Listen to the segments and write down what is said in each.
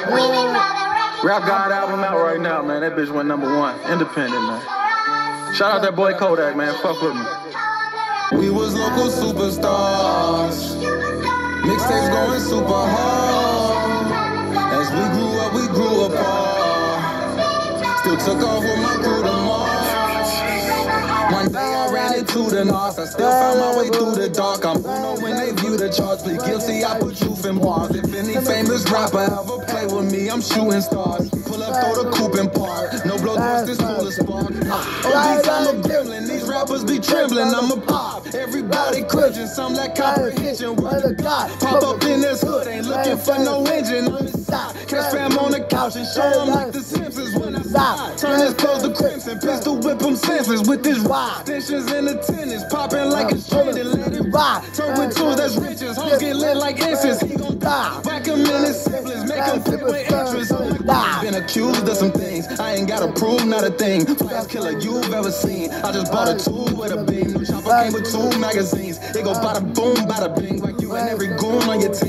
Rap God album out right now, man. That bitch went number one. Independent, man. Shout out that boy Kodak, man. Fuck with me. We was local superstars. Mixtapes going super hard. As we grew up, we grew apart. Still took off with my crew Into the north. I still found my way through the dark. I'm Uno when they view the charge. Plead guilty, I put truth in bars. If any famous rapper ever play with me, I'm shooting stars. Pull up, throw the coupe and park. No blow twist, this full of spark. OGs, I'm a gremlin. These rappers be trembling. I'm a pop. Everybody cringing. Some lack comprehension. Word of God. Pop up in this hood. Ain't looking for no engine. I'm inside. Catch fam on the couch and show them like the I. Turn his clothes to crimson. Pistol whip them senseless with this ride. Extensions in the tennis. Popping like a stranded. Let it ride. Turn with tools that's riches. Hoes get lit like incense. He gon' die. Whack him in his siblings. Make him flip with interest. God. Been accused of some things. I ain't gotta prove not a thing. Fast killer you've ever seen. I just bought a tool with a beam. Chopper came with two magazines. It go bada boom, bada bing. Like you and every goon on your team.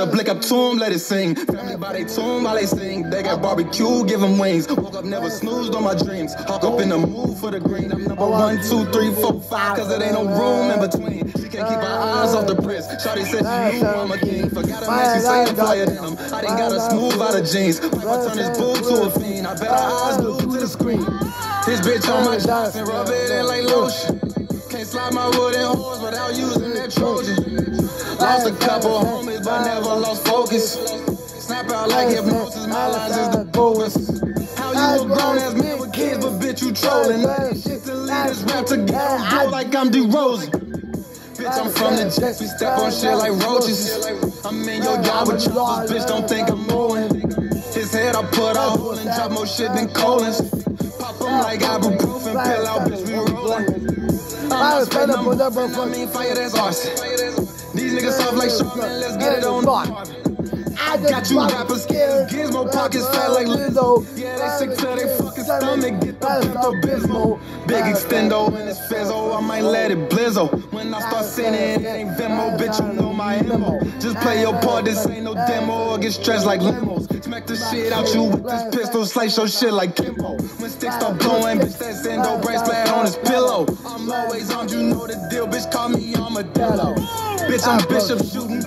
The blick up to 'em, let it sing. Family by they tomb while they sing. They got barbecue, give 'em wings. Woke up, never snoozed on my dreams. Hawk up in the mood for the green. I'm number one, two, three, four, five. Cause it ain't no room in between. She can't keep her eyes off the prince. Shawty said she knew I'm a king. Forgot him and she say I'm flyer than him. I didn't got a smooth out of jeans. Wipe turn his boo to a fiend. I bet her eyes glued to the screen. This bitch on my Johnson, rub it in like lotion. Slide my wooden horse without using that Trojan. Lost a couple homies, but never lost focus. Snap out like hypnosis, my lines is the boldest. How you a grown ass man with kids, but bitch you trolling. Shit the lead this rap together, do like I'm DeRozan. Bitch, I'm from the Jets, we step on shit like roaches. I'm in your yard with choppers, bitch, don't think I'm moving. His head I put out, hole and drop more shit than colons. Him like ibuprofen, pill out, bitch, we rollin'. I'm not spending them, I mean fire, that's arson. These niggas soft like Charmin, let's get it on. I Got you rappers scared, gizmo pockets fat like Lizzo. Yeah, they sick to their fucking stomach, get the Pepto Bismol. Big extendo in this fizzo, I might let it blizzo. When I start sending it ain't Venmo, bitch, you know my MO. Just play your part, this ain't no demo, or get stretched like limos. Smack the shit out you with this pistol, slice your shit like Kimbo. When sticks start blowing, bitch, that Zendo bracelet on his pillow. I'm always armed, you know the deal, bitch, call me Armadillo. Bitch, I'm Bishop shooting,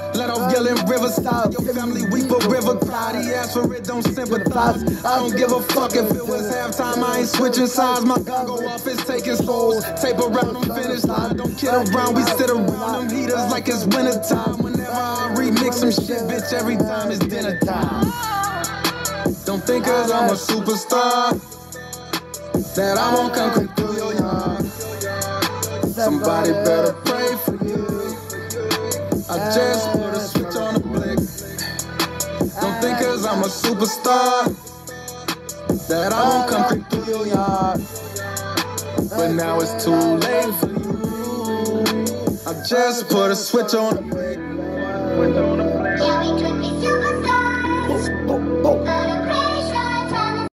yelling Riverside. Your family weep a river cry, he asked for it, don't sympathize. I don't give a fuck if it was halftime, I ain't switching sides. My gun go off, it's taking souls. Tape around them finish line, don't kid around, we sit around them heaters like it's winter time. Whenever I remix some shit, bitch, every time it's dinner time. Don't think cause I'm a superstar that I won't come through your yard. Somebody better pray for you. I just superstar that I won't come creep through your yard. But now it's too late for you. I just put a switch on.